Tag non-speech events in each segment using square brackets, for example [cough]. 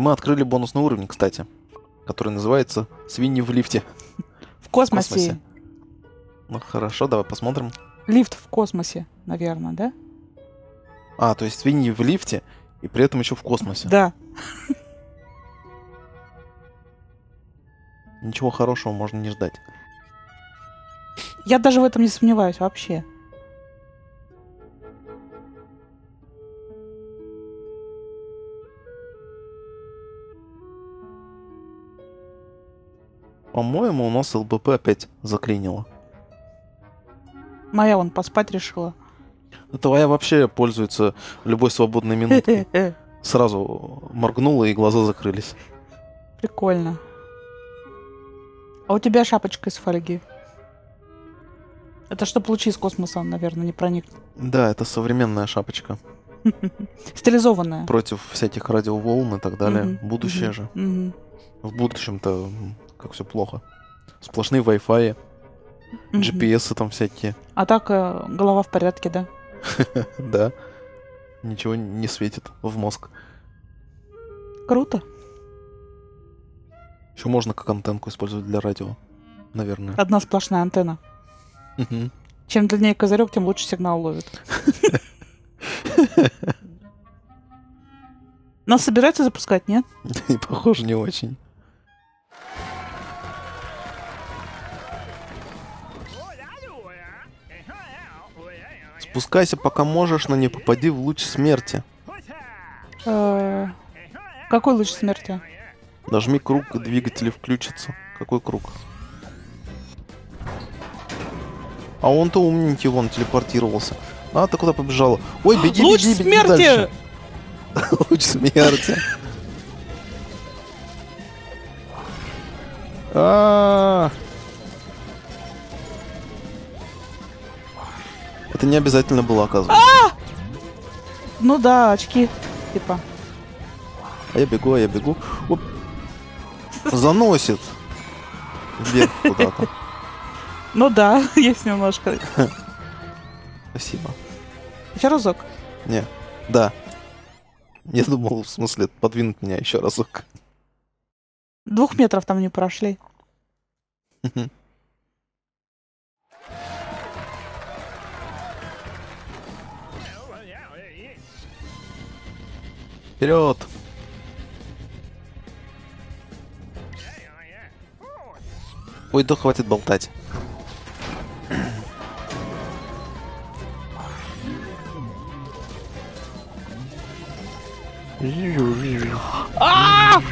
Мы открыли бонусный уровень, кстати, который называется «Свиньи в лифте». В космосе. космосе. Ну хорошо, давай посмотрим. Лифт в космосе, наверное, да? А, то есть свиньи в лифте и при этом еще в космосе. Да. Ничего хорошего можно не ждать. Я даже в этом не сомневаюсь вообще. По-моему, у нас ЛБП опять заклинило. Моя вон поспать решила. Твоя вообще пользуется любой свободной минуткой. [laughs] Сразу моргнула и глаза закрылись. Прикольно. А у тебя шапочка из фольги. Это чтобы лучи из космоса, наверное, не проник. Да, это современная шапочка. [laughs] Стилизованная. Против всяких радиоволн и так далее. Будущее же. В будущем-то как все плохо. Сплошные Wi-Fi, мгм. GPS там всякие. А так э, голова в порядке, да? [laughs] Да. Ничего не светит в мозг. Круто. Еще можно как антенку использовать для радио. Наверное. Одна сплошная антенна. Чем длиннее козырек, тем лучше сигнал ловит. [laughs] Нас собираются запускать, нет? [laughs] Похоже, не очень. Спускайся, пока можешь, но не попади в луч смерти. Э, Какой луч смерти? Нажми круг, и двигатели включатся. Какой круг? А он-то умненький, вон, телепортировался. А, ты куда побежала? Ой, [gasps] беги, Луч беги, беги смерти! дальше. [laughs] Луч смерти. [laughs] А. Это не обязательно было, оказывается. Ну да, очки. Типа. А я бегу, а я бегу. Оп. Заносит. Вверх куда-то. Ну да, [laughs] есть немножко. Спасибо. Еще разок. Не, да. Я думал, в смысле, подвинуть меня еще разок. Двух метров там не прошли. Вперед! Ой, да хватит болтать. А!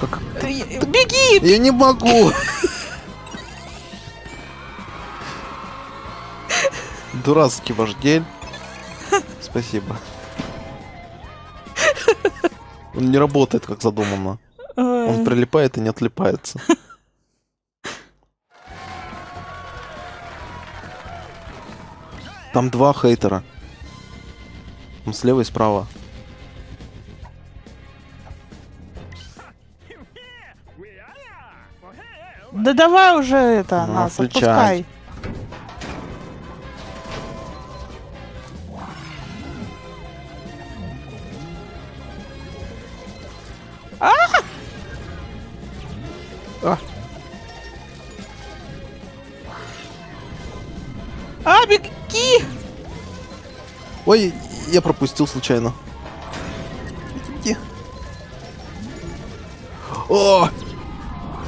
Как- Ты- Беги! Я не могу! Дурацкий вождень. Спасибо. Он не работает, как задумано. Он прилипает и не отлипается. Там два хейтера. Там слева и справа. Да давай уже это, Ну, нас отпускай. А, беги! ой, я пропустил случайно. О!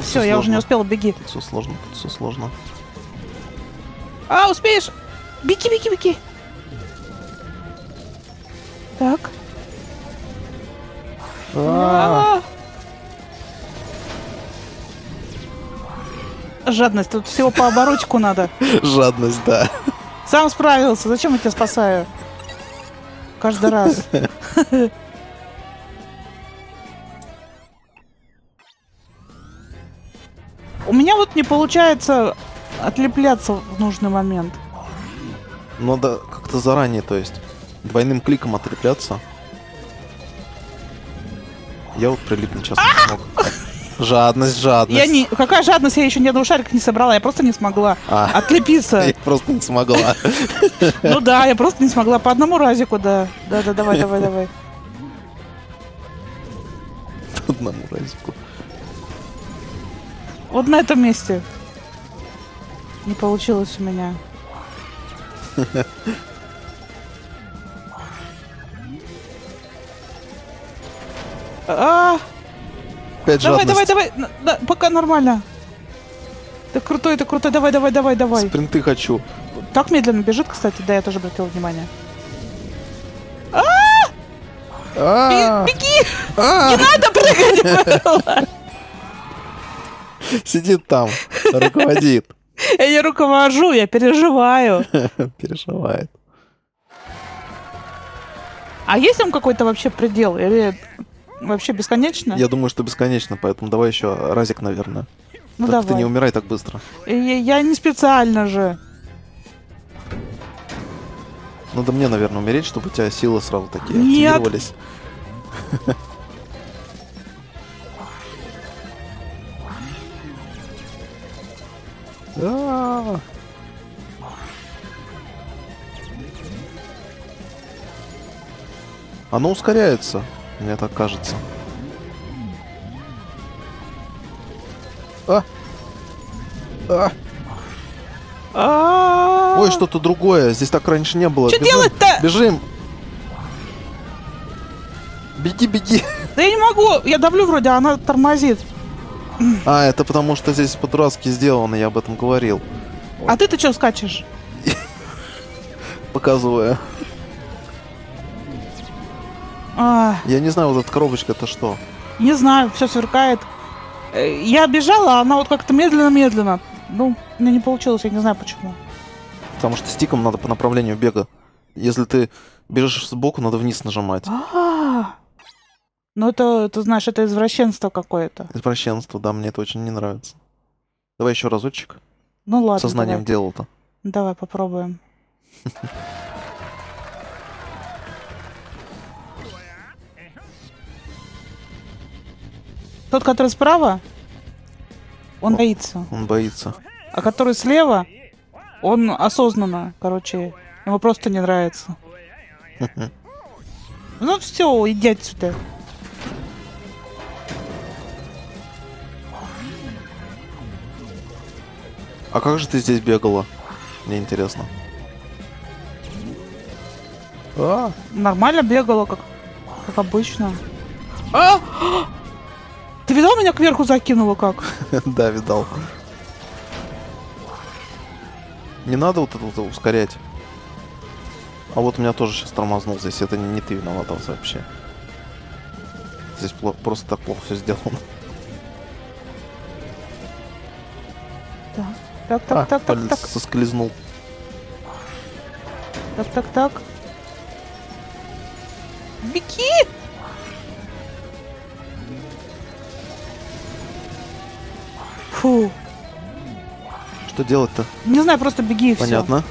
Все, я уже не успела, беги. Все сложно, все сложно. А, успеешь? Беги, беги, беги. Так. А, А. Жадность, тут всего по оборотику надо. [laughs] Жадность, да. Сам справился, зачем я тебя спасаю? Каждый раз. У меня вот не получается отлепляться в нужный момент. Надо как-то заранее, то есть, двойным кликом отлепляться. Я вот прилипнуть сейчас не смог. Жадность, жадность. Я не... Какая жадность, я еще ни одного шарика не собрала, я просто не смогла А, отлепиться. [laughs] я просто не смогла. [laughs] Ну да, я просто не смогла. По одному разику, да. Да-да, давай, давай, давай. [laughs] одному разику. Вот на этом месте. Не получилось у меня. А, Опять давай, давай, давай. Н- да, пока нормально. Ты крутой, ты крутой. Давай, давай, давай, давай. Спринты хочу. Так медленно бежит, кстати, да, я тоже обратил внимание. А, Беги! а, Не надо прыгать! Сидит там, руководит. Я не руковожу, я переживаю. [laughs] Переживает. А есть там какой-то вообще предел? Или вообще бесконечно? Я думаю, что бесконечно, поэтому давай еще разик, наверное. ну ты давай. не умирай так быстро. Я, я не специально же. Надо мне, наверное, умереть, чтобы у тебя силы сразу такие Нет. активировались. А. Оно ускоряется, мне так кажется. А! А! А-а-а. Ой, что-то другое. Здесь так раньше не было. Что делать-то? Бежим! Беги, беги! Да я не могу. Я давлю вроде, а она тормозит. А, это потому что здесь по-дурацки сделано, я об этом говорил. А ты-то что скачешь? Показывая. А, Я не знаю, вот эта коробочка это что? не знаю, все сверкает. Э, Я бежала, а она вот как-то медленно-медленно. Ну, меня не получилось, я не знаю почему. Потому что стиком надо по направлению бега. Если ты бежишь сбоку, надо вниз нажимать. А, ну это, ты знаешь, это извращенство какое-то. Извращенство, да, мне это очень не нравится. Давай еще разочек. Ну ладно, Сознанием давай. делал-то. Давай попробуем. [laughs] Тот, который справа, он О. боится. Он боится. А который слева, он осознанно, короче, ему просто не нравится. [laughs] Ну все, иди отсюда. А как же ты здесь бегала? Мне интересно. А, Нормально бегала, как, как обычно. А! Ты видал, меня кверху закинуло как? [laughs] да, видал. Не надо вот это вот ускорять. А вот у меня тоже сейчас тормознул здесь. Это не ты виноват вообще. Здесь просто так плохо все сделано. Так, так, так, А, так, так, так, соскользнул. так, так, так. Беги! Фу, Что делать-то? не знаю, просто беги и все. Понятно.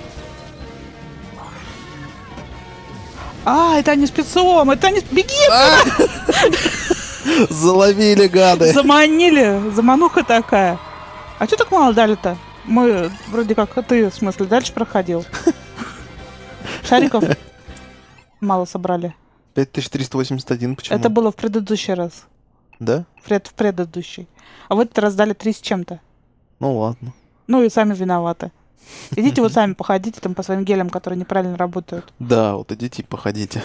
А, это они спецом, это они... Беги! [laughs] Заловили, гады! Заманили, замануха такая. А что так мало дали-то? Мы вроде как, а ты, в смысле, дальше проходил. [laughs] Шариков мало собрали. 5381, почему? Это было в предыдущий раз. Да? В, пред- в предыдущий. А в этот раз дали три с чем-то. Ну ладно. Ну и сами виноваты. Идите вот [laughs] сами походите там по своим гелям, которые неправильно работают. Да, вот идите и походите.